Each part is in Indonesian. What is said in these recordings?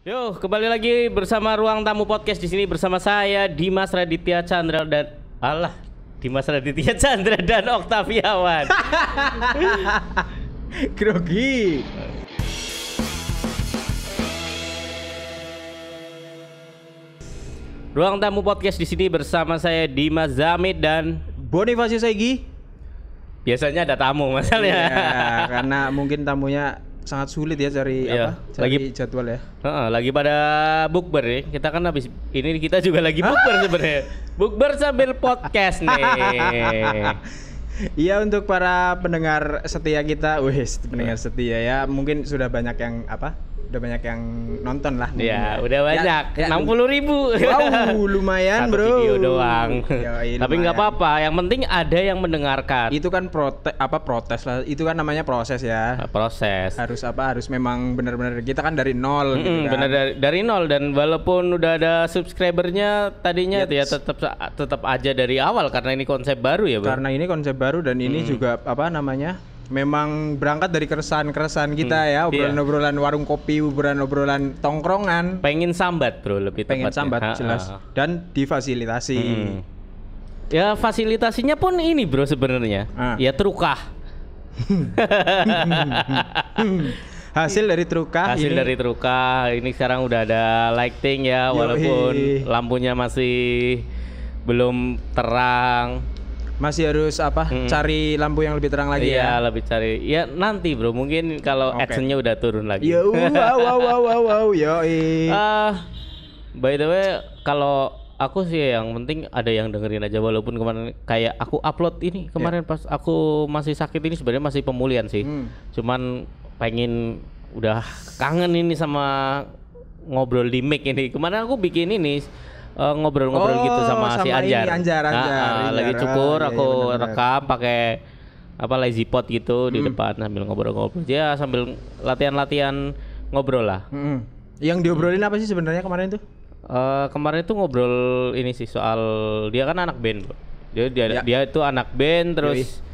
Yo, kembali lagi bersama Ruang Tamu Podcast di sini bersama saya Dimas Raditya Chandra dan Allah Dimas Raditya Chandra dan Oktaviawan. Grogi. Ruang Tamu Podcast di sini bersama saya Dimas Zamid dan Bonifacio Saigi. biasanya ada tamu masalahnya. Iya, karena mungkin tamunya sangat sulit ya cari Iya, apa? Cari lagi- jadwal ya. Heeh, lagi pada bukber ya. Kita kan habis ini kita juga lagi bukber sebenarnya. Bukber sambil podcast nih. Iya untuk para pendengar setia kita, wes pendengar setia ya mungkin sudah banyak yang apa? Udah banyak yang nonton lah. mungkin Ya, udah Ya, banyak. ya, Enam puluh ribu. Wow, lumayan Satu bro. video doang. Yoi, Tapi nggak apa-apa. Yang penting ada yang mendengarkan. Itu kan protes apa protes lah. Itu kan namanya proses ya. Nah, proses. Harus apa? Harus memang benar-benar kita kan dari nol gitu Mm-mm, kan. benar dari, dari nol dan walaupun udah ada subscribernya tadinya Ya, ya tetap tetap aja dari awal karena ini konsep baru ya, Bro. Karena ini konsep baru dan ini juga apa namanya? Memang berangkat dari keresahan-keresahan kita ya, obrolan-obrolan warung kopi, obrolan-obrolan tongkrongan, Pengen sambat, Bro, lebih pengen tepatnya. sambat Ha-ha. jelas dan difasilitasi. Mm. Ya fasilitasinya pun ini, Bro, sebenarnya. Ah. Ya trukah. Hasil dari trukah Hasil ini dari trukah ini sekarang udah ada lighting ya Yoi. walaupun lampunya masih belum terang. Masih harus apa? Cari lampu yang lebih terang lagi Iya, ya. lebih cari. Ya nanti, Bro. Mungkin kalau Oke. actionnya udah turun lagi. Yo, wow, wow, wow, wow, wow, yoi. Ah, by the way, kalau aku sih yang penting ada yang dengerin aja walaupun kemarin kayak aku upload ini kemarin pas aku masih sakit ini sebenarnya masih pemulihan sih. Hmm. Cuman pengen udah kangen ini sama ngobrol di mic ini. Kemarin aku bikin ini eh, ngobrol-ngobrol Oh, gitu sama, si sama ini, Anjar. Anjar, Ah, Anjar, ah, Anjar. lagi Ah, cukur iya, aku iya, benar-benar. rekam pakai apa lazy pot gitu Hmm. di depan sambil ngobrol-ngobrol. Ya sambil latihan-latihan ngobrol lah. Mm-mm. Yang diobrolin apa sih sebenarnya kemarin tuh? Eh, kemarin itu ngobrol ini sih soal dia kan anak band, bro. Dia dia, Ya. dia itu anak band terus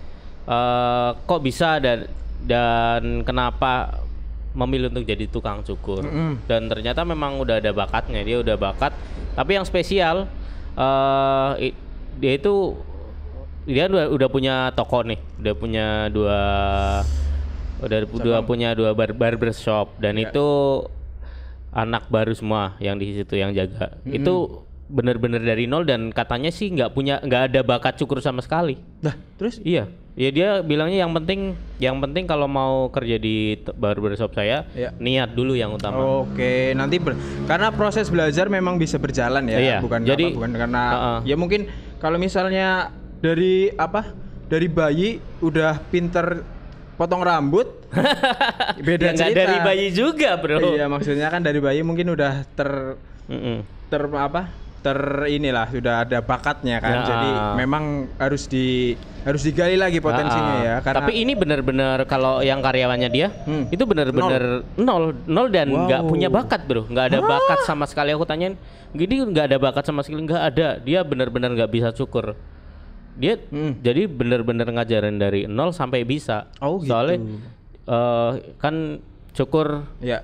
eh, kok bisa dan dan kenapa memilih untuk jadi tukang cukur. Mm-mm. dan ternyata memang udah ada bakatnya dia udah bakat. Tapi yang spesial i- dia itu dia udah, udah punya toko nih udah punya dua udah udah punya dua bar barbershop dan Ya. itu anak baru semua yang di situ yang jaga. Itu bener-bener dari nol dan katanya sih nggak punya nggak ada bakat cukur sama sekali Lah, terus iya ya dia bilangnya yang penting yang penting kalau mau kerja di barbershop saya Iya. niat dulu yang utama Oke, nanti ber- karena proses belajar memang bisa berjalan ya, Iya, bukan jadi- apa, bukan karena Heeh. ya mungkin kalau misalnya dari apa? Dari bayi udah pinter potong rambut, beda ya cerita. dari bayi juga bro Iya, maksudnya kan dari bayi mungkin udah ter Mm-mm. ter apa? Ter inilah sudah ada bakatnya kan. Ya. Jadi memang harus di harus digali lagi potensinya Ah, ya karena Tapi ini benar-benar kalau yang karyawannya dia Hmm. itu benar-benar nol. nol dan nggak Wow. punya bakat bro, nggak ada bakat sama sekali. Aku tanyain, gini nggak ada bakat sama sekali nggak ada. Dia benar-benar nggak bisa cukur. Dia Hmm. jadi benar-benar ngajarin dari nol sampai bisa. Oh, gitu. Soalnya eh, kan cukur ya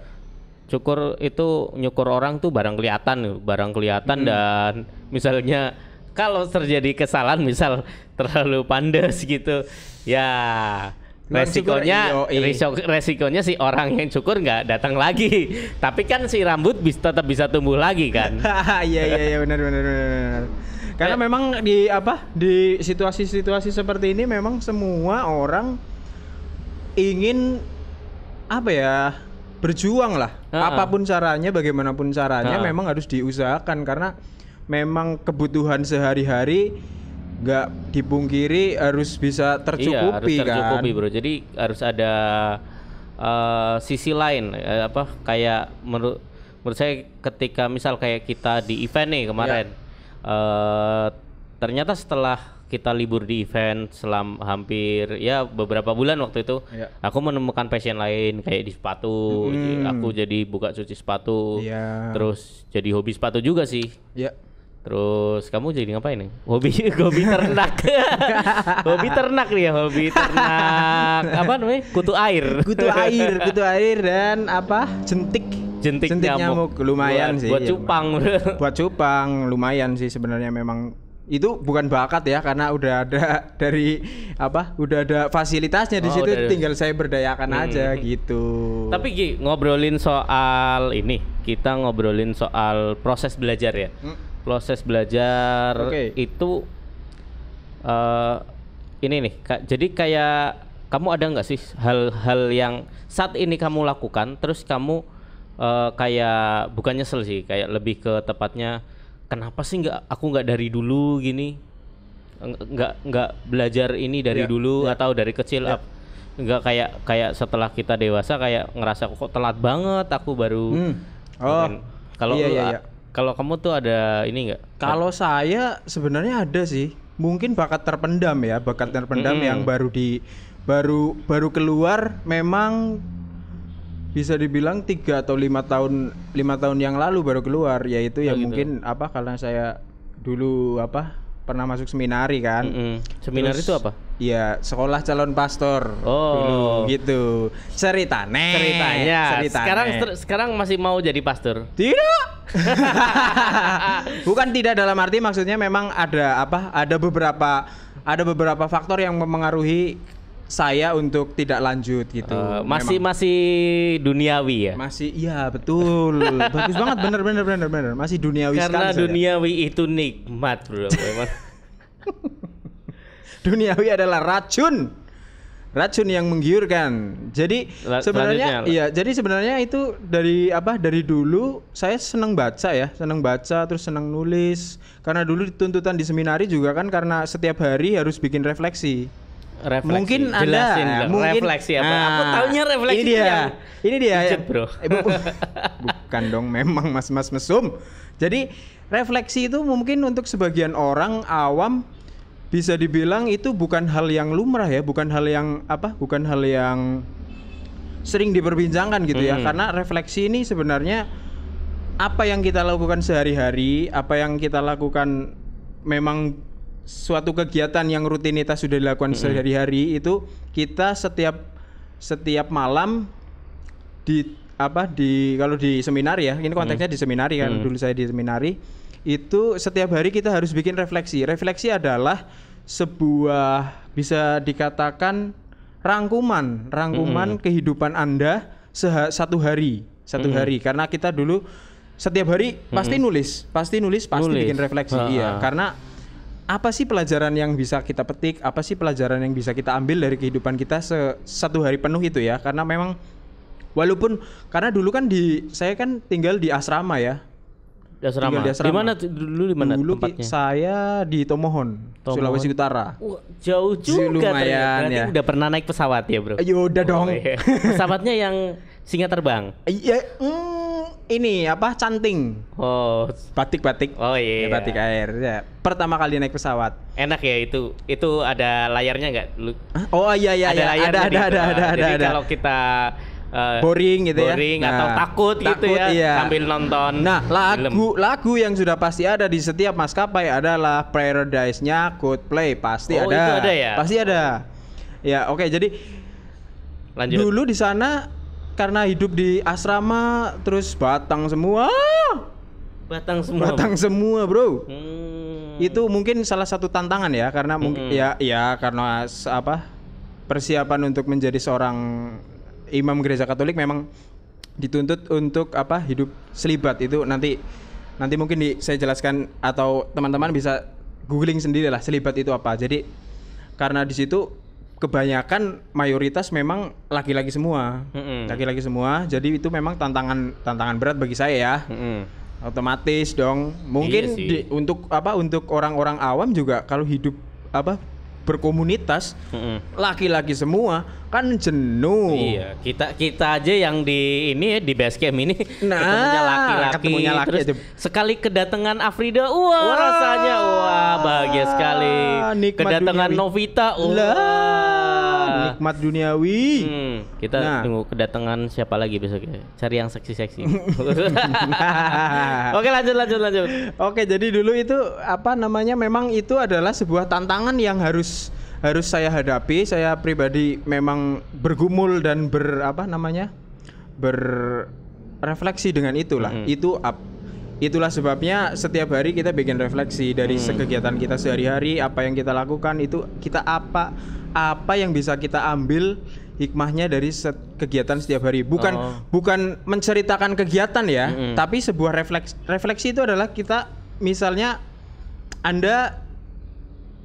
cukur itu nyukur orang tuh barang kelihatan, barang kelihatan Hmm. dan misalnya kalau terjadi kesalahan misal terlalu pandas gitu, ya resikonya risiko- resikonya si orang yang cukur nggak datang lagi. Tapi kan si rambut bisa tetap bisa tumbuh lagi kan. Iya iya iya benar benar benar. benar. Karena Eh. memang di apa di situasi-situasi seperti ini memang semua orang ingin apa ya berjuang lah. Ha-ha. Apa pun caranya, bagaimanapun caranya, Ha-ha. memang harus diusahakan karena memang kebutuhan sehari-hari nggak dipungkiri harus bisa tercukupi, iya, harus tercukupi kan. bro. Jadi harus ada eh, sisi lain eh, apa kayak menurut menurut saya ketika misal kayak kita di event nih kemarin eh, ternyata setelah kita libur di event selam hampir ya beberapa bulan waktu itu Iya. aku menemukan passion lain kayak di sepatu Mm. aku jadi buka cuci sepatu Iya. terus jadi hobi sepatu juga sih Ya. Terus kamu jadi ngapain nih? Hobi hobi ternak. hobi ternak nih ya, hobi ternak. Apa namanya? Kutu air. Kutu air, kutu air dan apa? Jentik. jentik, Jentik nyamuk. nyamuk, lumayan buat, sih, Buat ya, cupang. buat cupang lumayan sih sebenarnya memang itu bukan bakat ya karena udah ada dari apa udah ada fasilitasnya di Oh, situ tinggal saya berdayakan Hmm. aja gitu Tapi Gi, ngobrolin soal ini, kita ngobrolin soal proses belajar ya. Hmm. Proses belajar Oke. itu eh ini nih, Kak, jadi kayak kamu ada nggak sih hal-hal yang saat ini kamu lakukan, terus kamu eh, kayak bukan nyesel sih, kayak lebih ke tepatnya kenapa sih nggak aku nggak dari dulu gini, nggak nggak belajar ini dari Ya, dulu atau dari kecil? Ap- nggak kayak kayak setelah kita dewasa kayak ngerasa kok telat banget aku baru Hmm. oh. kalau iya, iya, iya. kalau kamu tuh ada ini nggak? Kalau saya sebenarnya ada sih, mungkin bakat terpendam ya, bakat terpendam Mm-mm. yang baru di baru baru keluar memang bisa dibilang tiga atau lima tahun lima tahun yang lalu baru keluar yaitu Oh, ya gitu. mungkin apa karena saya dulu apa pernah masuk seminari kan Mm-mm. seminar Terus, itu apa Iya sekolah calon pastor Oh. dulu gitu ceritanya ceritanya ceritanya. sekarang ter- sekarang masih mau jadi pastor Tidak. Bukan tidak dalam arti maksudnya memang ada apa? Ada beberapa ada beberapa faktor yang mempengaruhi saya untuk tidak lanjut gitu. Eh, masih Memang masih duniawi ya masih iya betul. Bagus banget bener bener bener bener. Masih duniawi karena sekali saya. duniawi itu nikmat bro memang Duniawi adalah racun. Racun yang menggiurkan. Jadi La- sebenarnya iya, jadi sebenarnya itu dari apa? Dari dulu saya senang baca ya, senang baca terus senang nulis. Karena dulu tuntutan di seminari juga kan karena setiap hari harus bikin refleksi. Refleksi Mungkin ada mungkin refleksi apa aku Nah, taunya refleksi Ini dia. yang ini dia. pijet, bro. Eh, bu- bukan dong, memang mas-mas mesum. Jadi refleksi itu mungkin untuk sebagian orang awam bisa dibilang itu bukan hal yang lumrah ya, bukan hal yang apa? Bukan hal yang sering diperbincangkan gitu ya. Mm-mm. Karena refleksi ini sebenarnya apa yang kita lakukan sehari-hari, apa yang kita lakukan memang suatu kegiatan yang rutinitas sudah dilakukan sehari-hari itu kita setiap setiap malam di apa di kalau di seminari ya ini konteksnya di seminari kan Hmm. dulu saya di seminari itu setiap hari kita harus bikin refleksi refleksi adalah sebuah bisa dikatakan rangkuman rangkuman kehidupan anda satu hari satu Hmm. hari karena kita dulu setiap hari pasti nulis pasti nulis pasti Nulis. bikin refleksi Ha-ha. iya karena apa sih pelajaran yang bisa kita petik apa sih pelajaran yang bisa kita ambil dari kehidupan kita se- satu hari penuh itu ya karena memang walaupun karena dulu kan di saya kan tinggal di asrama ya di asrama. Tinggal di asrama. Di mana tuh dulu di mana dulu tempatnya? saya di Tomohon, Tomohon. Sulawesi Utara jauh juga lumayan, ternyata. Ya. udah pernah naik pesawat ya, Bro? ayo udah dong Oh, iya. Pesawatnya yang singa terbang. iya mm, ini apa canting Oh. batik-batik Oh iya. Ya, batik air ya pertama kali naik pesawat Enak ya itu. Itu ada layarnya nggak? Oh iya iya ada iya ada ada ada ada ada, Jadi ada. kalau kita eh, boring gitu ya boring Nah, atau takut, gitu takut, ya iya. sambil nonton Nah, film. lagu lagu yang sudah pasti ada di setiap maskapai adalah Paradise-nya Coldplay, pasti Oh, ada. itu ada ya? Pasti ada. Ya, oke. Jadi Lanjut. dulu di sana karena hidup di asrama terus batang semua. Batang semua. Batang semua, Bro. Hmm. Itu mungkin salah satu tantangan ya karena mungkin Mm-mm. ya ya karena apa? persiapan untuk menjadi seorang imam gereja Katolik memang dituntut untuk apa? hidup selibat itu nanti nanti mungkin di, saya jelaskan atau teman-teman bisa googling sendiri lah selibat itu apa. Jadi karena di situ kebanyakan mayoritas memang laki-laki semua. Mm-mm. Laki-laki semua. Jadi itu memang tantangan tantangan berat bagi saya ya Mm-mm. otomatis dong Iya mungkin sih. di- untuk apa untuk orang-orang awam juga kalau hidup apa berkomunitas Mm-mm. laki-laki semua kan jenuh Iya, kita kita aja yang di ini ya di base camp ini Nah, ketemunya laki-laki ketemunya laki terus aja. sekali kedatangan Afrida, wah, rasanya wah bahagia sekali. kedatangan. Novita, wah. lah nikmat duniawi Hmm, kita Nah. tunggu kedatangan siapa lagi besok ya? Cari yang seksi-seksi. Oke, lanjut lanjut lanjut. Oke, jadi dulu itu apa namanya memang itu adalah sebuah tantangan yang harus harus saya hadapi. Saya pribadi memang bergumul dan ber apa namanya? ber refleksi dengan itulah. Itu ap- itulah sebabnya setiap hari kita bikin refleksi dari kegiatan kita sehari-hari, apa yang kita lakukan itu kita apa apa yang bisa kita ambil hikmahnya dari set- kegiatan setiap hari. Bukan Oh. bukan menceritakan kegiatan ya, tapi sebuah refleks refleksi itu adalah kita misalnya Anda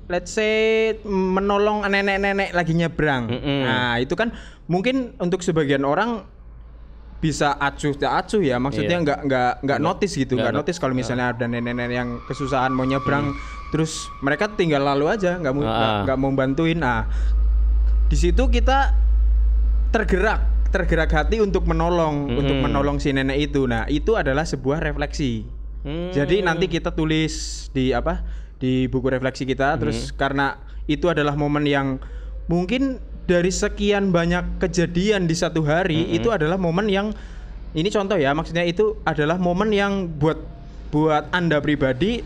let's say menolong nenek-nenek lagi nyebrang. Mm-mm. Nah, itu kan mungkin untuk sebagian orang bisa acuh tak acuh ya maksudnya Iya. nggak nggak nggak notice gitu nggak notice kalau misalnya ada nenek-nenek yang kesusahan mau nyebrang terus mereka tinggal lalu aja nggak mau nggak Ah. nggak mau bantuin nah di situ kita tergerak tergerak hati untuk menolong untuk Mm-mm. menolong si nenek itu nah itu adalah sebuah refleksi Hmm. jadi nanti kita tulis di apa di buku refleksi kita terus karena itu adalah momen yang mungkin dari sekian banyak kejadian di satu hari itu adalah momen yang ini contoh ya maksudnya itu adalah momen yang buat buat anda pribadi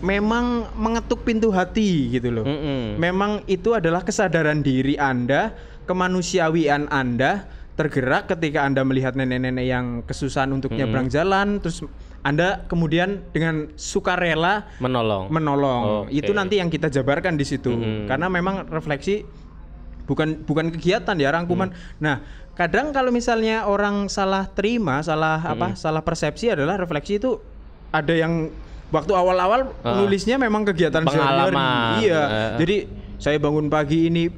memang mengetuk pintu hati gitu loh. Mm-mm. Memang itu adalah kesadaran diri Anda, kemanusiawian Anda tergerak ketika Anda melihat nenek-nenek yang kesusahan untuk nyebrang jalan terus Anda kemudian dengan sukarela menolong. menolong. Oke. Itu nanti yang kita jabarkan di situ. Mm-mm. Karena memang refleksi bukan bukan kegiatan ya rangkuman. Mm. Nah, kadang kalau misalnya orang salah terima, salah apa? Salah persepsi adalah refleksi itu ada yang waktu awal-awal Ah. nulisnya memang kegiatan sehari-hari. Iya. Eh. Jadi saya bangun pagi ini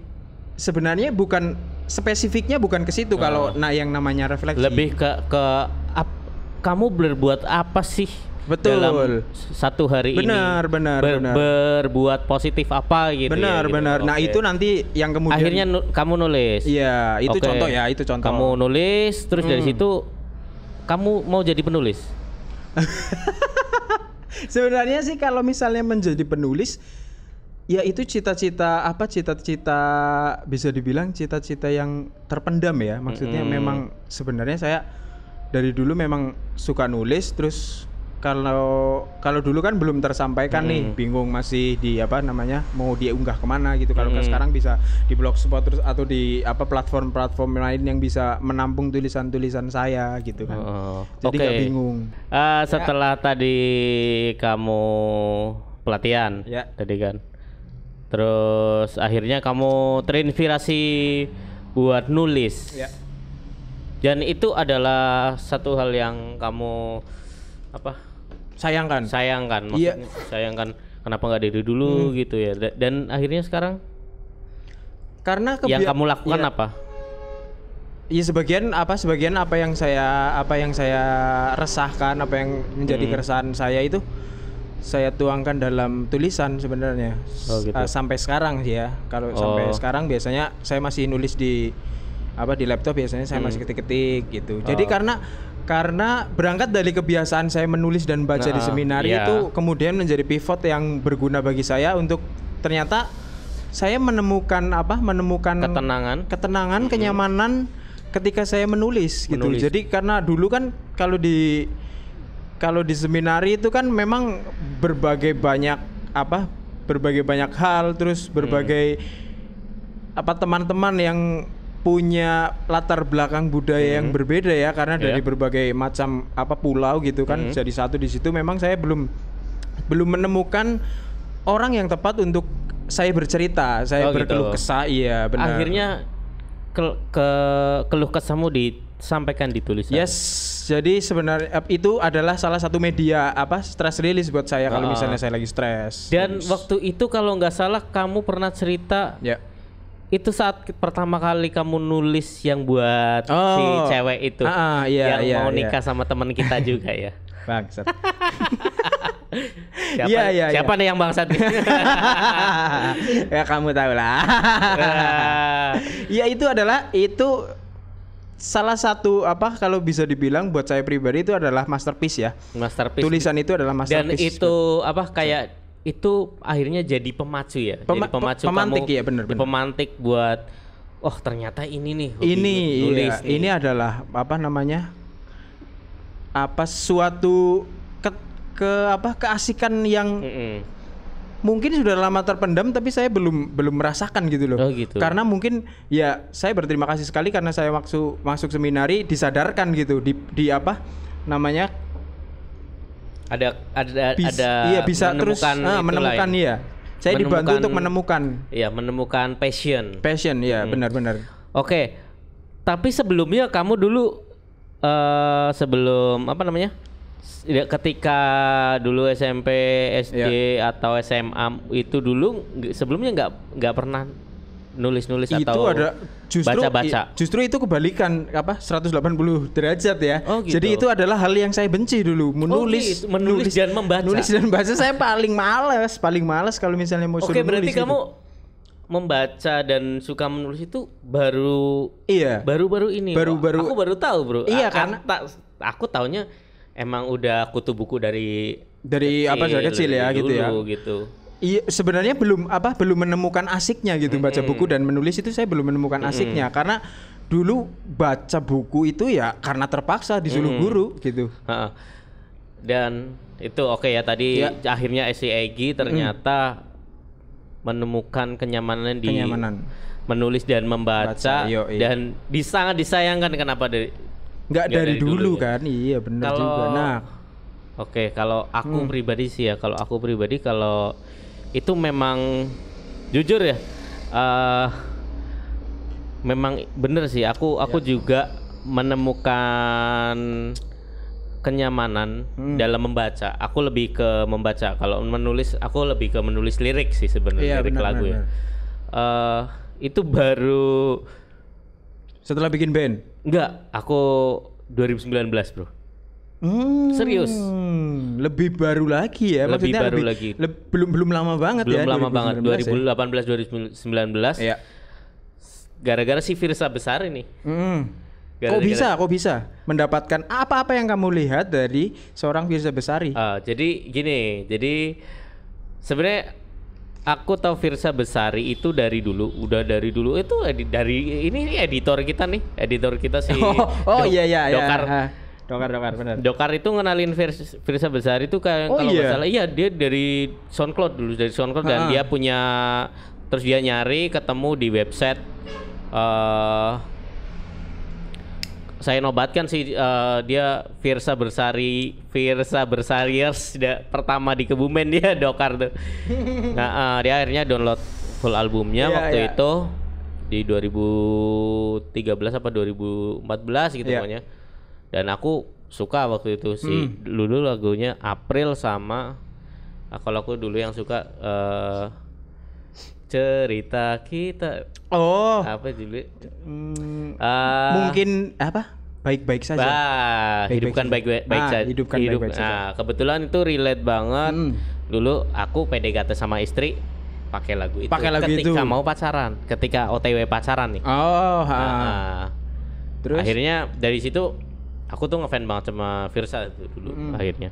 sebenarnya bukan spesifiknya bukan ke situ kalau nah yang namanya refleksi. Lebih ke ke ap- kamu berbuat apa sih Betul. dalam satu hari Benar, ini benar, Ber- benar. berbuat positif apa gitu ya, benar, gitu. benar. Nah, Oke. itu nanti yang kemudian akhirnya nu- kamu nulis Iya, itu Oke. contoh ya, itu contoh. kamu nulis terus dari Hmm. situ kamu mau jadi penulis Sebenarnya sih kalau misalnya menjadi penulis ya itu cita-cita apa cita-cita bisa dibilang cita-cita yang terpendam ya. Maksudnya Mm-mm. memang sebenarnya saya dari dulu memang suka nulis terus kalau kalau dulu kan belum tersampaikan nih Mm. bingung masih di apa namanya mau diunggah ke mana gitu kalau Mm. sekarang bisa di blogspot terus atau di apa platform-platform lain yang bisa menampung tulisan-tulisan saya gitu kan Oh, jadi oke. nggak bingung Ah, setelah tadi kamu pelatihan Ya. tadi kan terus akhirnya kamu terinspirasi buat nulis ya dan itu adalah satu hal yang kamu apa sayangkan sayangkan Iya. maksudnya sayangkan kenapa nggak dari dulu gitu ya Da- dan akhirnya sekarang karena yang kamu lakukan Iya. apa Iya sebagian apa sebagian apa yang saya apa yang saya resahkan apa yang menjadi Hmm. keresahan saya itu saya tuangkan dalam tulisan sebenarnya Oh, gitu. Uh, sampai sekarang sih ya kalau sampai Oh. sekarang biasanya saya masih nulis di apa di laptop biasanya saya masih ketik-ketik gitu jadi Hmm. Oh. karena karena berangkat dari kebiasaan saya menulis dan baca di Nah, seminar iya. itu kemudian menjadi pivot yang berguna bagi saya untuk ternyata saya menemukan apa menemukan ketenangan ketenangan, kenyamanan ketika saya menulis, gitu. Menulis. Jadi karena dulu kan kalau di kalau di seminari itu kan memang berbagai banyak apa berbagai banyak hal terus berbagai apa teman-teman yang punya latar belakang budaya yang berbeda ya karena dari Iya. berbagai macam apa pulau gitu kan Hmm. jadi satu di situ memang saya belum belum menemukan orang yang tepat untuk saya bercerita saya Oh, gitu. berkeluh kesah iya benar akhirnya ke, ke keluh kesahmu disampaikan di tulisan Yes, jadi sebenarnya itu adalah salah satu media apa stress release buat saya kalau Ah. misalnya saya lagi stres. dan waktu itu kalau nggak salah kamu pernah cerita ya. Itu saat pertama kali kamu nulis yang buat si Oh. cewek itu Ah, ah, iya, yang iya, mau iya. nikah sama teman kita juga ya Bangsat. siapa Iya, iya, siapa nih yang bangsat nih? ya kamu tahu lah. Ah, ya itu adalah itu salah satu apa kalau bisa dibilang buat saya pribadi itu adalah masterpiece ya. masterpiece Tulisan itu adalah dan masterpiece. itu apa kayak itu akhirnya jadi pemacu ya Pema- jadi pemacu pe- pemantik kamu ya, bener. pemantik buat oh ternyata ini nih ini nulis iya, nih. ini adalah apa namanya apa suatu ke, ke apa keasikan yang Mm-mm. mungkin sudah lama terpendam tapi saya belum belum merasakan gitu loh. Oh, gitu. Karena mungkin ya saya berterima kasih sekali karena saya masuk masuk seminari disadarkan gitu di di apa namanya Ada ada bis- ada iya bisa terus menemukan ah, itu menemukan lain. iya. Saya dibantu Menemukan- untuk menemukan Iya, menemukan passion. passion Hmm. ya benar-benar. Oke. Tapi sebelumnya kamu dulu eh sebelum apa namanya? Ya, Ketika dulu SMP, SD Iya. atau SMA itu dulu sebelumnya nggak nggak pernah nulis-nulis atau ada justru baca-baca. justru itu kebalikan apa 180 derajat ya. Oh, gitu. Jadi itu adalah hal yang saya benci dulu menulis gitu. Menulis dan membaca. Nulis dan baca saya paling males, paling males kalau misalnya mau Oke, suruh berarti nulis gitu. kamu membaca dan suka menulis itu baru Iya. baru-baru ini. Baru-baru- Aku baru tahu, Bro. Iya, karena- tak- aku taunya emang udah kutu buku dari Dari apa, dari kecil ya, gitu ya. dulu, gitu. Iya, sebenarnya belum apa belum menemukan asiknya gitu baca buku dan menulis itu saya belum menemukan asiknya karena dulu baca buku itu ya karena terpaksa disuruh guru gitu. Ha-ha. Dan itu oke ya tadi Ya. akhirnya si Egi ternyata menemukan kenyamanan di Kenyamanan. menulis dan membaca Baca, yo, iya. dan sangat disayangkan kenapa dari Nggak dari, dari dulu, dulu ya. kan? Iya benar juga. Nah, Oke, kalau aku Hmm. pribadi sih ya, kalau aku pribadi kalau itu memang jujur ya, eh memang bener sih. Aku aku Ya. juga menemukan kenyamanan Hmm. dalam membaca. Aku lebih ke membaca. Kalau menulis, aku lebih ke menulis lirik sih sebenarnya Iya, lirik benar, lagu benar, ya. Eh, itu baru setelah bikin band. enggak. Aku 2019 bro. Hmm, Serius. Lebih baru lagi ya. Lebih Maksudnya baru lebih, lagi. leb- belum belum lama banget Belum ya. lama banget 2019 2018 2019 ya. Iya. gara-gara si Firsa besar ini. Hmm. Gara-gara- Kok bisa? Kok bisa mendapatkan apa-apa yang kamu lihat dari seorang Firza Besari? Ah, jadi gini, jadi sebenarnya aku tahu Firsa Besari itu dari dulu, udah dari dulu itu edi- dari ini editor kita nih, editor kita si oh, oh iya iya iya. Dokar. Dokar Dokar benar. Dokar itu ngenalin Firs- Firsa Besari itu kayak Oh, kalau iya? salah iya dia dari SoundCloud dulu dari SoundCloud dan Ha-ha. dia punya terus dia nyari ketemu di website eh saya nobatkan sih eh, dia Firsa Bersari Firsa Bersariers da- pertama di Kebumen dia Dokar tuh. nah eh, dia akhirnya download full albumnya Iya, waktu iya. itu di 2013 apa 2014 gitu Iya. pokoknya. Dan aku suka waktu itu sih Hmm. dulu lagunya April sama ah, kalau aku dulu yang suka eh cerita kita Oh. apa judulnya? hmm, Ah, mungkin apa? Baik-baik saja. Bah, Baik-baik hidupkan saja. baik baik, baik Ah, saja. hidupkan baik-baik saja. Nah, kebetulan itu relate banget. Hmm. Dulu aku PDKT sama istri pakai lagu itu. Pakai lagu ketika itu. mau pacaran, ketika OTW pacaran nih. Oh, ha. Nah, Terus akhirnya dari situ aku tuh ngefans banget sama Virsa itu dulu Hmm. akhirnya.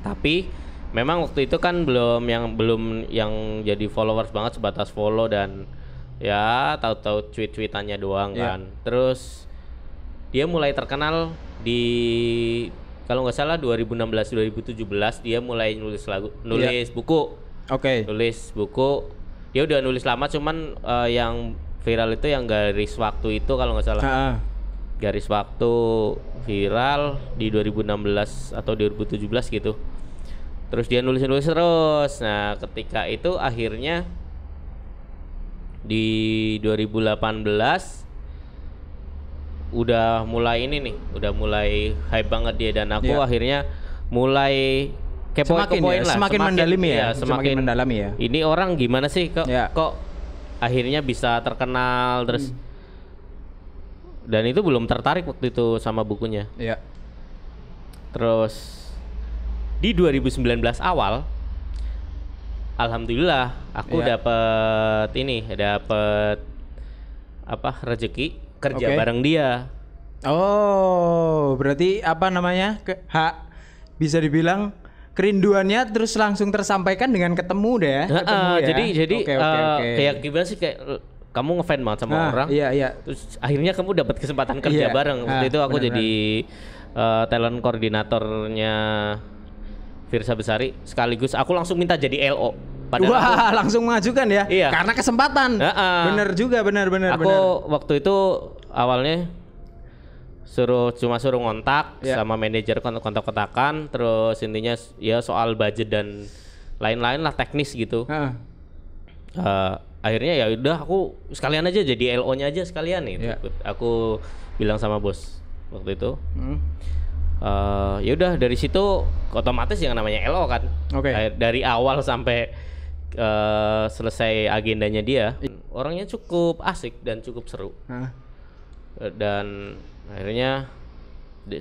Tapi memang waktu itu kan belum yang belum yang jadi followers banget sebatas follow dan ya tahu-tahu tweet-tweetannya doang Iya. kan. Terus dia mulai terkenal di kalau nggak salah 2016 2017 dia mulai nulis lagu Iya. nulis buku Oke. nulis buku dia udah nulis lama cuman eh, yang viral itu yang garis waktu itu kalau nggak salah Ha, ha. Garis waktu viral di 2016 atau 2017 gitu terus dia nulis nulis terus nah ketika itu akhirnya di 2018 udah mulai ini nih udah mulai hype banget dia dan aku Iya. akhirnya mulai kepoin Semakin kepoin ya, lah semakin mendalami ya, iya, semakin mendalami ya. ini orang gimana sih kok Ya. kok akhirnya bisa terkenal terus Hmm. Dan itu belum tertarik waktu itu sama bukunya Ya. terus di 2019 awal alhamdulillah aku Ya. dapet ini dapet apa rezeki kerja Oke. bareng dia Oh, berarti apa namanya? Ke, ha, bisa dibilang kerinduannya terus langsung tersampaikan dengan ketemu deh ya. Ketemu ya. jadi jadi Oke, oke, eh, oke. kayak gimana sih kayak kamu ngefans banget sama Nah, orang Iya, iya. terus akhirnya kamu dapat kesempatan kerja Iya. bareng waktu Ah, itu aku benar-benar. jadi eh, talent koordinatornya Firsa Besari sekaligus aku langsung minta jadi LO Padahal aku- Wah, langsung mengajukan ya? Iya. Karena kesempatan. Heeh. Bener juga, bener bener aku bener. waktu itu awalnya suruh cuma suruh ngontak Ya. sama manajer kontak kontak-kontakan terus intinya ya soal budget dan lain-lain lah teknis gitu. Heeh. Eh, akhirnya ya udah aku sekalian aja jadi LO-nya aja sekalian nih. Ya. Aku bilang sama bos waktu itu. Hmm. eh ya udah dari situ otomatis yang namanya LO kan. Oke. Eh, Dari awal sampai eh, selesai agendanya dia, orangnya cukup asik dan cukup seru. Eh, Dan akhirnya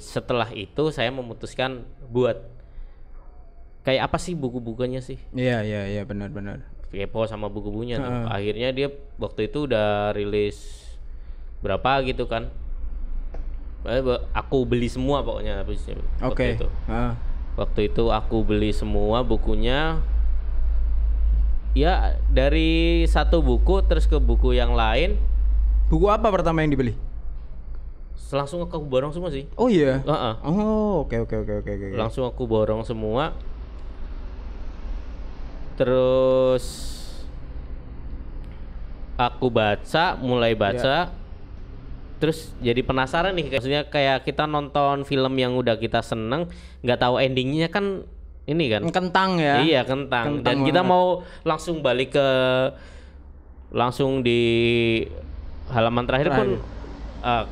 setelah itu saya memutuskan buat kayak apa sih buku-bukunya sih? Iya iya iya benar benar. Kepo sama buku-bukunya tuh. Akhirnya dia waktu itu udah rilis berapa gitu kan. Eh, Aku beli semua pokoknya habisnya waktu Oke. itu. Heeh. Waktu itu aku beli semua bukunya. Ya dari satu buku terus ke buku yang lain Buku apa pertama yang dibeli? langsung aku borong semua sih. Oh iya. Heeh. Oh, oke oke oke oke oke. Langsung aku borong semua. Terus aku baca, mulai baca. Terus jadi penasaran nih, maksudnya kayak kita nonton film yang udah kita seneng, nggak tahu endingnya kan ini kan. Kentang ya. Iya kentang. Kentang Dan kita banget. mau langsung balik ke langsung di halaman terakhir, pun eh,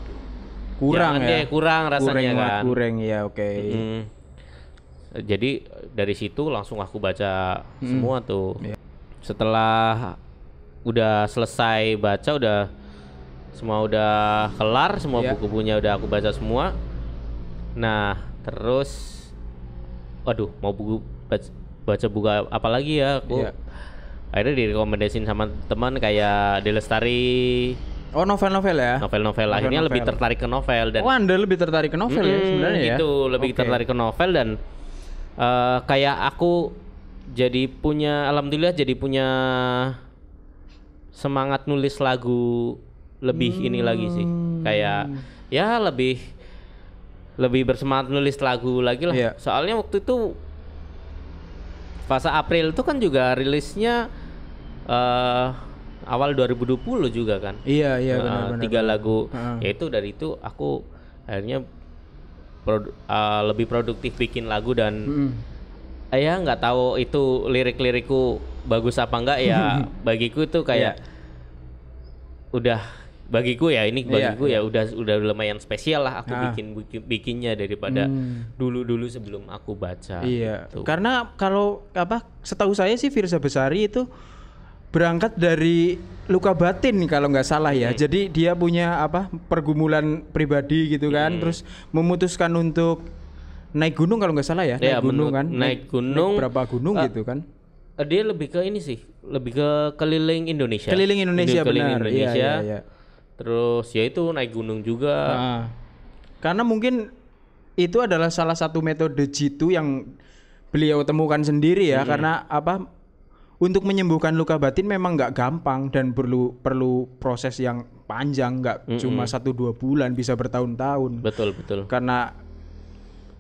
Kurang ya. deh, kurang rasanya kurang, kan. Kurang ya, oke. Hmm. Jadi dari situ langsung aku baca semua tuh. Iya. Setelah udah selesai baca udah semua udah kelar, semua Iya. buku-bukunya udah aku baca semua. Nah, terus waduh, mau buku baca, baca buku apa lagi ya aku. Iya. Akhirnya direkomendasiin sama teman kayak Delestari Oh, novel-novel ya. novel-novel. Akhirnya lebih Novel-novel. tertarik ke novel dan Oh, Anda lebih tertarik ke novel ya Mm-mm, sebenarnya ya. gitu lebih Oke. tertarik ke novel dan eh, kayak aku jadi punya alhamdulillah jadi punya semangat nulis lagu lebih ini lagi sih kayak ya lebih lebih bersemangat nulis lagu lagi lah Iya. soalnya waktu itu fase April itu kan juga rilisnya eh awal 2020 juga kan Iya, iya Nah, benar-benar. tiga lagu Heeh. yaitu dari itu aku akhirnya produ- uh, lebih produktif bikin lagu dan Mm-mm. eh, ya nggak tahu itu lirik-lirikku bagus apa enggak ya bagiku itu kayak udah bagiku ya ini Iya, bagiku ya udah udah lumayan spesial lah aku Ah. bikin, bikin bikinnya daripada Hmm. dulu-dulu sebelum aku baca Iya. gitu. Karena kalau apa setahu saya sih Firza Besari itu berangkat dari luka batin kalau nggak salah ya. Hmm. Jadi dia punya apa pergumulan pribadi gitu kan, Hmm. terus memutuskan untuk naik gunung kalau nggak salah ya, Iya, naik gunung kan. naik gunung, berapa gunung eh, gitu kan. Eh, dia lebih ke ini sih lebih ke keliling Indonesia Keliling Indonesia Keliling benar. Iya, Indonesia. iya, iya. terus ya itu naik gunung juga Nah, karena mungkin itu adalah salah satu metode jitu yang beliau temukan sendiri ya karena apa untuk menyembuhkan luka batin memang nggak gampang dan perlu perlu proses yang panjang nggak cuma satu dua bulan bisa bertahun-tahun. Betul betul. Karena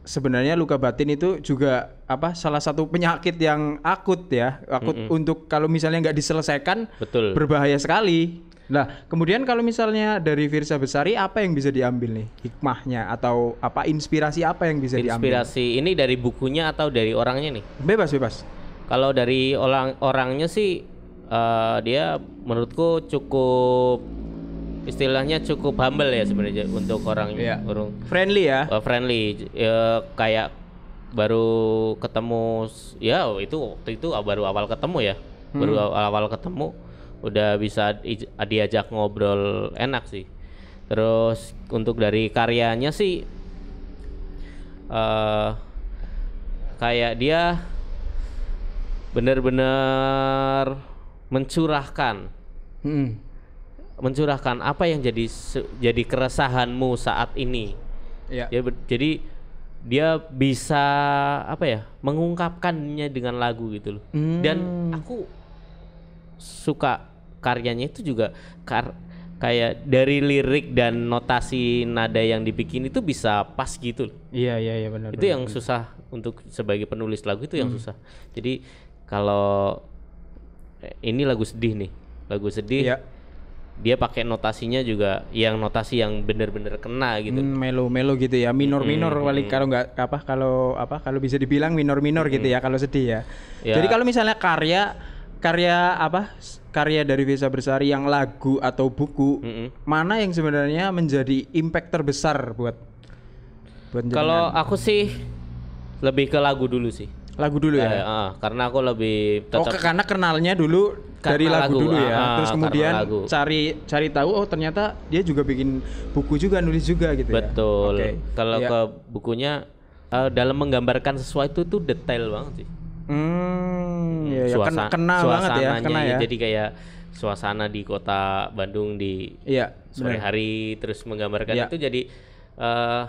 sebenarnya luka batin itu juga apa salah satu penyakit yang akut ya. Akut untuk kalau misalnya nggak diselesaikan betul. berbahaya sekali. Nah, kemudian kalau misalnya dari Firsa Besari apa yang bisa diambil nih? Hikmahnya atau apa inspirasi apa yang bisa diambil? inspirasi ini dari bukunya atau dari orangnya nih? Bebas bebas. Kalau dari orang orangnya sih eh, dia menurutku cukup istilahnya cukup humble ya sebenarnya untuk orang Iya. orang Friendly ya. uh, friendly. Ya, kayak baru ketemu ya itu waktu itu baru awal ketemu ya. Baru awal, ketemu udah bisa diajak ngobrol enak sih. Terus untuk dari karyanya sih eh kayak dia benar-benar mencurahkan Hmm. mencurahkan apa yang jadi jadi keresahanmu saat ini Ya. Ya, jadi dia bisa apa ya mengungkapkannya dengan lagu gitu loh. Hmm. Dan aku suka karyanya itu juga kar kayak dari lirik dan notasi nada yang dibikin itu bisa pas gitu loh. Iya iya iya benar. itu benar. yang susah untuk sebagai penulis lagu itu yang susah. Jadi kalau eh, ini lagu sedih nih lagu sedih Iya. dia pakai notasinya juga yang notasi yang bener-bener kena gitu Hmm, melo melo gitu ya minor minor kali kalau nggak apa kalau apa kalau bisa dibilang minor minor gitu ya kalau sedih ya. Ya. Jadi kalau misalnya karya karya apa karya dari Visa Bersari yang lagu atau buku Mm-mm. mana yang sebenarnya menjadi impact terbesar buat buat kalau aku sih lebih ke lagu dulu sih lagu dulu Eh, ya. ah, karena aku lebih Oh, tetap ke- karena kenalnya dulu dari Karena lagu, lagu, dulu ya. ah, Terus kemudian lagu. cari cari tahu oh ternyata dia juga bikin buku juga nulis juga gitu ya. betul Oke. kalau Iya. ke bukunya eh, dalam menggambarkan sesuatu itu detail banget sih Hmm, ya, ya, Suasa- kena, kena banget ya, kena ya. jadi kayak suasana di kota Bandung di Iya, sore benar. hari terus menggambarkan Iya. itu jadi eh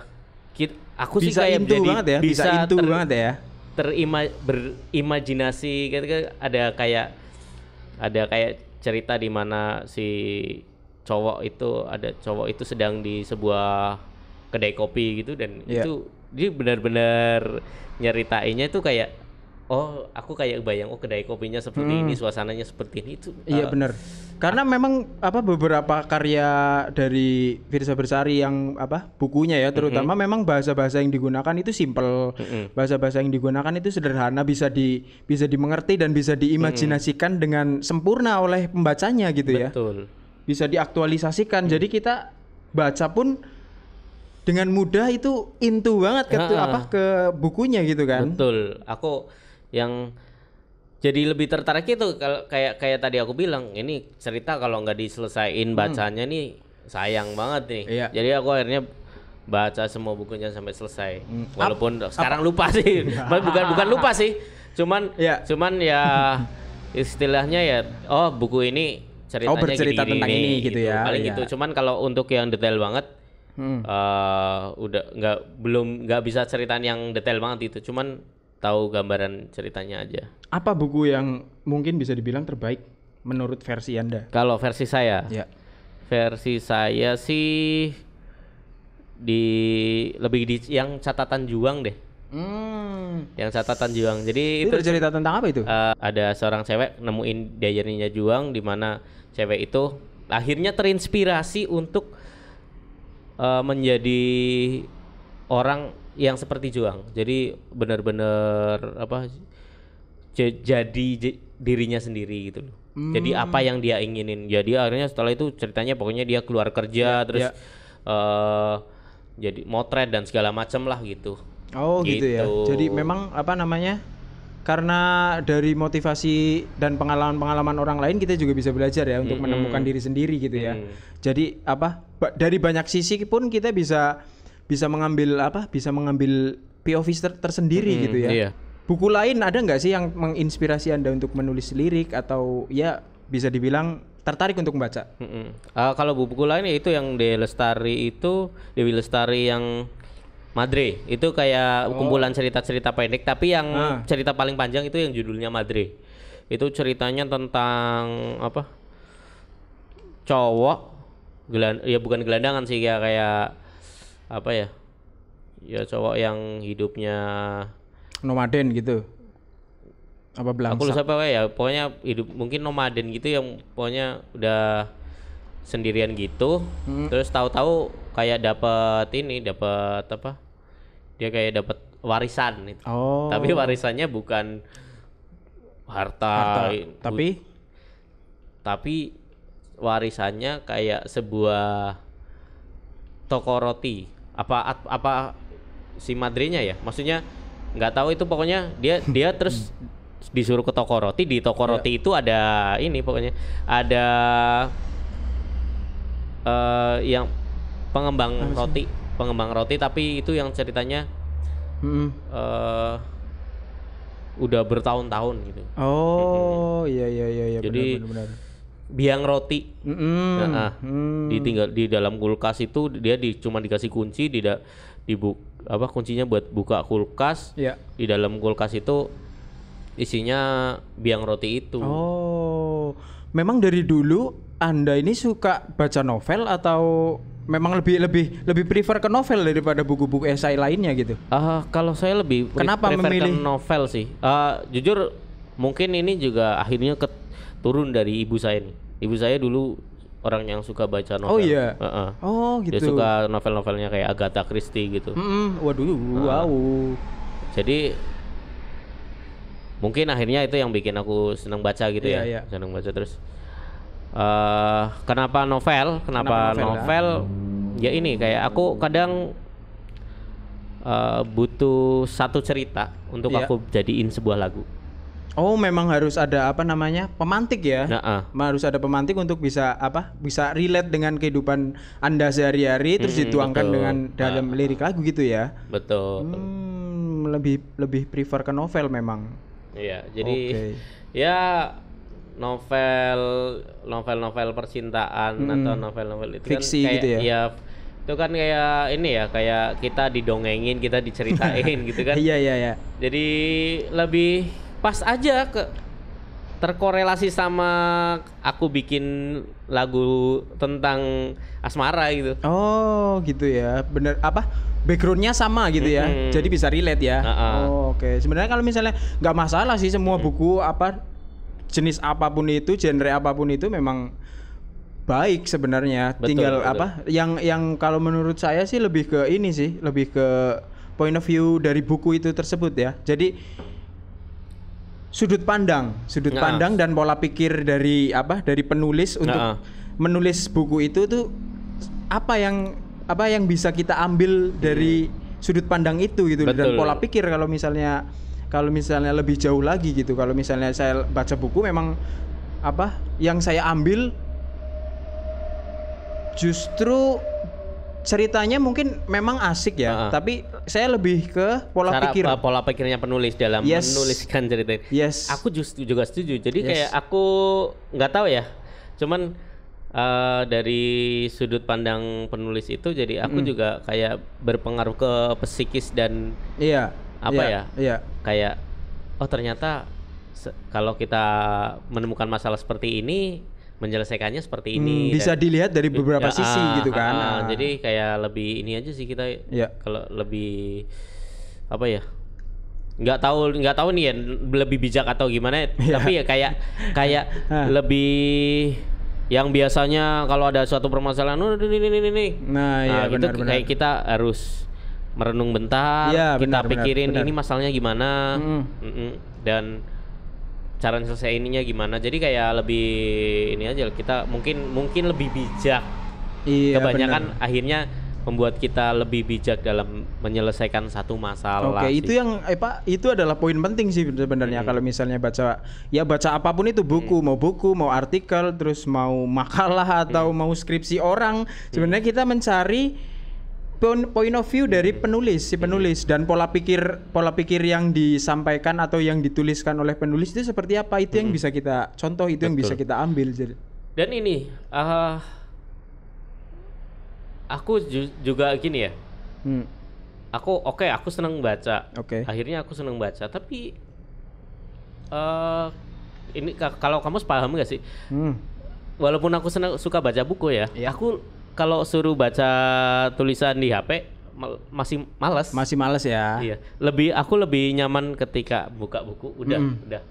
kit- aku sih Bisa kayak intu jadi banget ya, bisa, intu ter- banget ya. Terima berimajinasi ketika ada kayak ada kayak cerita di mana si cowok itu ada cowok itu sedang di sebuah kedai kopi gitu dan Iya. itu dia benar-benar nyeritainnya itu kayak oh aku kayak bayang oh kedai kopinya seperti ini suasananya seperti ini itu Hmm. Iya eh, benar. Karena memang apa beberapa karya dari Firsa Bersari yang apa bukunya ya terutama memang bahasa-bahasa yang digunakan itu simple. Bahasa-bahasa yang digunakan itu sederhana bisa di bisa dimengerti dan bisa diimajinasikan dengan sempurna oleh pembacanya gitu ya. betul Bisa diaktualisasikan. Jadi kita baca pun dengan mudah itu intu banget ke Ha-ha. apa ke bukunya gitu kan. Betul. Aku yang jadi lebih tertarik itu kalau kayak kayak tadi aku bilang ini cerita kalau nggak diselesain bacanya nih sayang banget nih. Hmm. Iya. Jadi aku akhirnya baca semua bukunya sampai selesai. Walaupun sekarang lupa sih. bukan bukan lupa sih. Cuman Iya. cuman ya istilahnya ya oh buku ini ceritanya Oh, bercerita gini-gini tentang ini nih, gitu ya, Paling iya. gitu. Cuman kalau untuk yang detail banget Hmm. eh udah nggak belum nggak bisa ceritain yang detail banget itu cuman tahu gambaran ceritanya aja Apa buku yang mungkin bisa dibilang terbaik menurut versi Anda? kalau versi saya Ya. versi saya sih di lebih di yang catatan juang deh Hmm. yang catatan juang jadi Itu, itu cerita tentang apa itu? eh, ada seorang cewek nemuin diarynya juang di mana cewek itu akhirnya terinspirasi untuk eh, menjadi orang yang seperti juang jadi benar-benar apa jadi dirinya sendiri gitu loh jadi apa yang dia inginin jadi akhirnya setelah itu ceritanya pokoknya dia keluar kerja terus ya. eh, jadi motret dan segala macam lah gitu oh gitu, ya. gitu. Jadi memang apa namanya? Karena dari motivasi dan pengalaman-pengalaman orang lain kita juga bisa belajar ya untuk menemukan diri sendiri gitu ya. Jadi apa? ba- dari banyak sisi pun kita bisa bisa mengambil apa? Bisa mengambil POV ter- tersendiri gitu ya. iya. Buku lain ada nggak sih yang menginspirasi Anda untuk menulis lirik atau ya bisa dibilang tertarik untuk membaca? Mm-mm. Ah, kalau buku lain ya itu yang Dewi Lestari itu Dewi Lestari yang Madre itu kayak kumpulan cerita-cerita pendek tapi yang Oh. Ah. cerita paling panjang itu yang judulnya Madre itu ceritanya tentang apa cowok gelan ya bukan gelandangan sih ya kayak apa ya ya cowok yang hidupnya Nomaden gitu. Apa belangsa? aku lupa apa ya pokoknya hidup mungkin nomaden gitu yang pokoknya udah sendirian gitu Hmm. terus tahu-tahu kayak dapat ini dapat apa dia kayak dapat warisan itu Oh. tapi warisannya bukan harta, Harta. bu- Tapi tapi warisannya kayak sebuah toko roti apa apa si madrinya ya maksudnya nggak tahu itu pokoknya dia dia terus disuruh ke toko roti di toko Iya. roti itu ada ini pokoknya ada eh yang pengembang roti pengembang roti tapi itu yang ceritanya Mm-mm. eh udah bertahun-tahun gitu Oh, iya iya iya iya Jadi- benar benar. Biang roti Mm-mm. Nah, ah. Hmm. ditinggal di dalam kulkas itu dia di, cuma dikasih kunci di da, di bu, apa kuncinya buat buka kulkas Iya. di dalam kulkas itu isinya biang roti itu Oh, memang dari dulu Anda ini suka baca novel atau memang lebih lebih lebih prefer ke novel daripada buku-buku esai lainnya gitu? Ah, kalau saya lebih Kenapa prefer ke memilih? novel sih Ah, jujur mungkin ini juga akhirnya ke turun dari ibu saya nih. Ibu saya dulu orang yang suka baca novel. Oh, iya? Heeh. Oh Dia gitu. suka novel-novelnya kayak Agatha Christie gitu. Mm-mm. Waduh, Ah. wow. Jadi mungkin akhirnya itu yang bikin aku senang baca gitu Iya, ya. iya. Senang baca terus. eh kenapa novel? Kenapa, Kenapa novel, novel? Ya ini kayak aku kadang eh, butuh satu cerita untuk Iya. aku jadiin sebuah lagu. Oh, memang harus ada apa namanya? pemantik ya. Nah, ah. harus ada pemantik untuk bisa apa? Bisa relate dengan kehidupan Anda sehari-hari terus Mm-mm, dituangkan betul. dengan dalam lirik lagu gitu ya. betul. Hmm, lebih lebih prefer ke novel memang. Iya, jadi Oke. ya novel novel-novel percintaan atau novel-novel itu Fiksi kan kayak gitu ya? itu kan kayak ini ya kayak kita didongengin, kita diceritain gitu kan. Iya iya iya. Jadi lebih pas aja ke terkorelasi sama aku bikin lagu tentang asmara gitu. Oh, gitu ya. Bener apa? Backgroundnya sama gitu ya. Mm-mm. Jadi bisa relate ya. Ha-ha. Oh, oke. Sebenarnya kalau misalnya nggak masalah sih semua buku apa jenis apa pun itu, genre apa pun itu memang baik sebenarnya. Betul, Tinggal betul. apa? Yang yang kalau menurut saya sih lebih ke ini sih, lebih ke point of view dari buku itu tersebut ya. Jadi sudut pandang, sudut Nah. pandang dan pola pikir dari apa? Dari penulis untuk Nah. menulis buku itu tuh apa yang apa yang bisa kita ambil dari sudut pandang itu gitu dan Betul. pola pikir kalau misalnya kalau misalnya lebih jauh lagi gitu kalau misalnya saya baca buku memang apa yang saya ambil justru ceritanya mungkin memang asik ya Ah. tapi saya lebih ke pola Cara pikir uh, pola pikirnya penulis dalam Yes. menuliskan cerita. yes Aku justru juga setuju. Jadi Yes. kayak aku nggak tahu ya. Cuman eh, dari sudut pandang penulis itu jadi aku juga kayak berpengaruh ke psikis dan iya Apa iya, ya? iya kayak oh ternyata kalau kita menemukan masalah seperti ini menjelesaikannya seperti ini. Hmm, bisa dan- dilihat dari beberapa Ya, sisi ah, gitu kan ah, ah. Jadi kayak lebih ini aja sih kita Iya. kalau lebih apa ya? nggak tahu nggak tahu nih ya lebih bijak atau gimana Iya. tapi ya kayak kayak Ah. lebih yang biasanya kalau ada suatu permasalahan oh, ini ini ini ini nah, iya itu benar-benar kayak kita harus merenung bentar Iya, kita benar, benar, pikirin benar. ini masalahnya gimana Mm. Mm-mm. dan cara selesaiinnya gimana. Jadi kayak lebih ini aja kita mungkin mungkin lebih bijak. Iya kebanyakan benar. akhirnya membuat kita lebih bijak dalam menyelesaikan satu masalah Oke, sih. itu yang eh, Pak, itu adalah poin penting sih sebenarnya kalau misalnya baca ya baca apa pun itu buku, mau buku, mau artikel, terus mau makalah atau mau skripsi orang, sebenarnya kita mencari point, of view dari penulis, si penulis dan pola pikir pola pikir yang disampaikan atau yang dituliskan oleh penulis itu seperti apa? Itu yang bisa kita contoh, itu yang bisa Betul. kita ambil. Jadi dan ini eh aku ju- juga gini ya hmm, aku oke aku seneng baca Oke. akhirnya aku seneng baca tapi eh ini ka- kalau kamu paham gak sih hmm. walaupun aku senang suka baca buku ya Iya. aku kalau suruh baca tulisan di HP mal- masih malas Masih males ya. iya lebih aku lebih nyaman ketika buka buku udah Mm. udah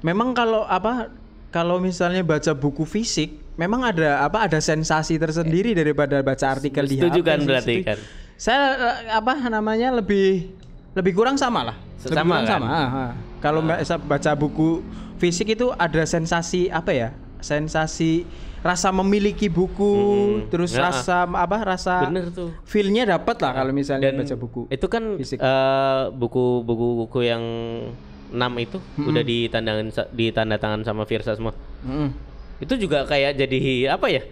Memang kalau apa kalau misalnya baca buku fisik, memang ada apa ada sensasi tersendiri daripada baca artikel di Setuju HP kan sih, berarti setuju. kan? Saya eh, apa namanya lebih lebih kurang sama lah. Lebih Sama kurang kan? sama. ah, ah. Kalau mbak baca buku fisik itu ada sensasi apa ya? Sensasi rasa memiliki buku, Mm-mm. terus Ya, ah. rasa apa? Rasa bener tuh feel-nya dapat lah kalau misalnya dan baca buku. itu kan fisik. eh, buku-buku buku yang 6 itu udah ditandangin ditanda tangan sama Virsa semua Mm-mm. itu juga kayak jadi apa ya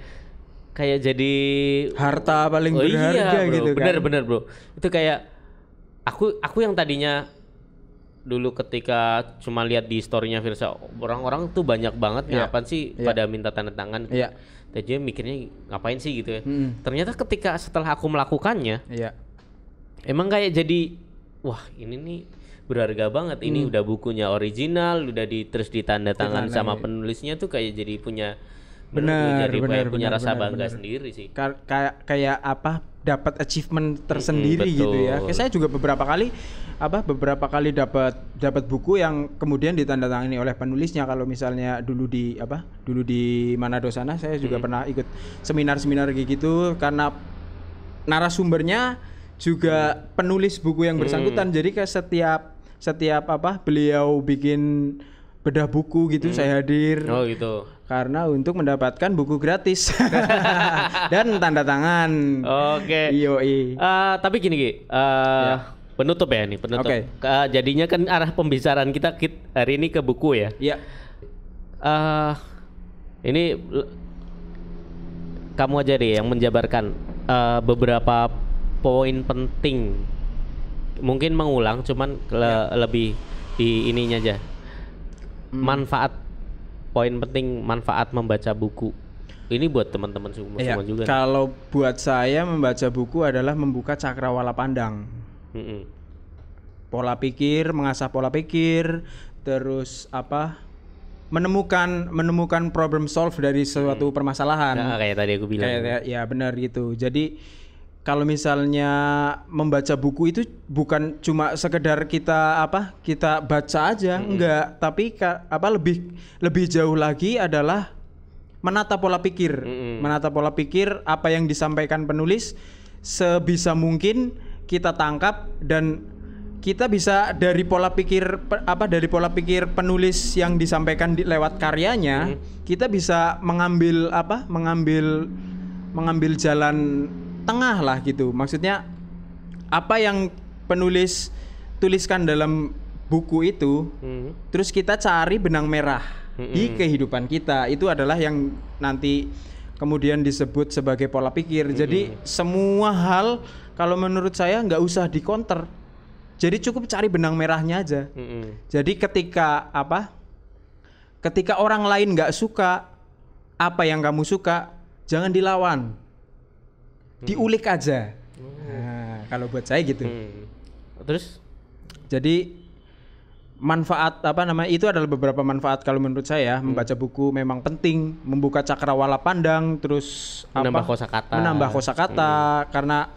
kayak jadi Harta paling oh berharga iya bro, gitu kan. bener bener bro itu kayak aku aku yang tadinya dulu ketika cuma lihat di storynya Virsa orang-orang tuh banyak banget Iya. ngapain sih Iya. pada minta tanda tangan Iya. Tadinya mikirnya ngapain sih gitu ya Mm-mm. ternyata ketika setelah aku melakukannya Iya. emang kayak jadi wah ini nih berharga banget ini udah bukunya original udah di terus ditanda tangan sama iya. penulisnya tuh kayak jadi punya jadi Benar, benar, punya benar, rasa benar, bangga benar. sendiri sih Ka- kayak kayak apa dapat achievement tersendiri Mm-mm, gitu ya. Kayak saya juga beberapa kali apa beberapa kali dapat dapat buku yang kemudian ditandatangani oleh penulisnya. Kalau misalnya dulu di apa dulu di Manado sana saya juga pernah ikut seminar-seminar kayak gitu. Karena narasumbernya juga penulis buku yang bersangkutan. Jadi ke setiap setiap apa beliau bikin bedah buku gitu saya hadir. Oh gitu. Karena untuk mendapatkan buku gratis. Dan tanda tangan. oke. Yoi. Eh, tapi gini Gi, eh, penutup ya nih penutup Oke. Eh, jadinya kan arah pembicaraan kita kit- hari ini ke buku ya Iya. eh ini l- kamu aja deh yang menjabarkan eh, beberapa poin penting. Mungkin mengulang, cuman le- lebih di ininya aja. Manfaat poin penting manfaat membaca buku. Ini buat teman-teman semua, Iya. semua juga. Kalau buat saya membaca buku adalah membuka cakrawala pandang. Mm-mm. Pola pikir, mengasah pola pikir, terus apa? menemukan menemukan problem solve dari suatu permasalahan. Nah, kayak tadi aku bilang. Kayak kayak- ya benar gitu. Jadi kalau misalnya membaca buku itu bukan cuma sekedar kita apa kita baca aja, enggak. Tapi ka- apa lebih lebih jauh lagi adalah menata pola pikir, Mm-mm. menata pola pikir apa yang disampaikan penulis sebisa mungkin kita tangkap dan kita bisa dari pola pikir apa dari pola pikir penulis yang disampaikan di, lewat karyanya kita bisa mengambil apa mengambil mengambil jalan tengah lah gitu. Maksudnya apa yang penulis tuliskan dalam buku itu Mm. terus kita cari benang merah di kehidupan kita. Itu adalah yang nanti kemudian disebut sebagai pola pikir. Jadi semua hal kalau menurut saya nggak usah dikonter. Jadi cukup cari benang merahnya aja. Mm-mm. jadi ketika apa ketika orang lain nggak suka apa yang kamu suka jangan dilawan. Diulik aja. Nah, kalau buat saya gitu. Mm. Terus? jadi manfaat apa namanya itu adalah beberapa manfaat kalau menurut saya Hmm. membaca buku memang penting membuka cakrawala pandang terus Menambah apa kosakata. menambah kosakata karena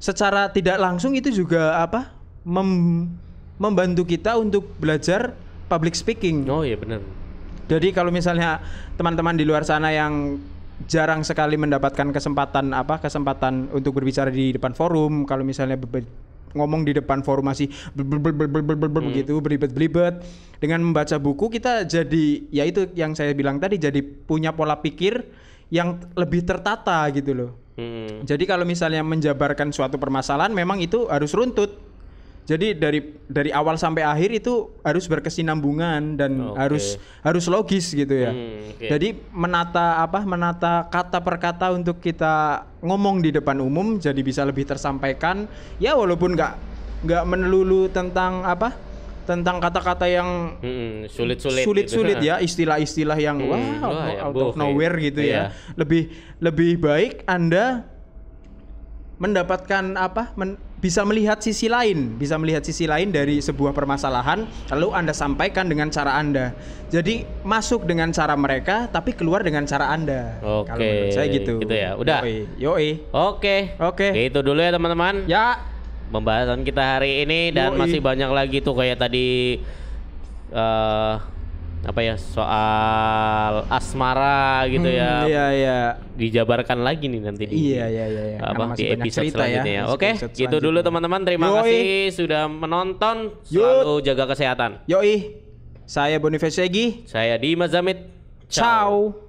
secara tidak langsung itu juga apa mem- membantu kita untuk belajar public speaking Oh iya benar. jadi kalau misalnya teman-teman di luar sana yang jarang sekali mendapatkan kesempatan apa kesempatan untuk berbicara di depan forum kalau misalnya ngomong di depan forum formasi begitu hmm. beribet-beribet dengan membaca buku kita jadi ya itu yang saya bilang tadi jadi punya pola pikir yang lebih tertata gitu loh. Hmm. Jadi kalau misalnya menjabarkan suatu permasalahan memang itu harus runtut jadi dari dari awal sampai akhir itu harus berkesinambungan dan Oke. harus harus logis gitu ya. Hmm, oke. Jadi menata apa menata kata per kata untuk kita ngomong di depan umum jadi bisa lebih tersampaikan. Ya walaupun nggak nggak melulu tentang apa tentang kata-kata yang Mm-mm. Sulit-sulit. sulit-sulit gitu. ya istilah-istilah yang Hmm, wah wah, ya, out of nowhere gitu iya. ya lebih lebih baik anda mendapatkan apa men- bisa melihat sisi lain bisa melihat sisi lain dari sebuah permasalahan lalu anda sampaikan dengan cara anda jadi masuk dengan cara mereka tapi keluar dengan cara anda Oke, kalau menurut saya gitu gitu ya. Udah. yoi, yoi. Oke. Oke. Itu dulu ya teman-teman. ya Pembahasan kita hari ini dan Yoi. masih banyak lagi tuh kayak tadi eh apa ya soal asmara gitu Hmm, ya. iya iya Dijabarkan lagi nih nanti di Iya, iya, iya, iya. apa di episode cerita ya, selanjutnya. masih Oke, episode gitu dulu teman-teman. Terima Yoi. kasih sudah menonton. Selalu jaga kesehatan. yoi saya Boniface Egi Saya Dimas Zamit. ciao.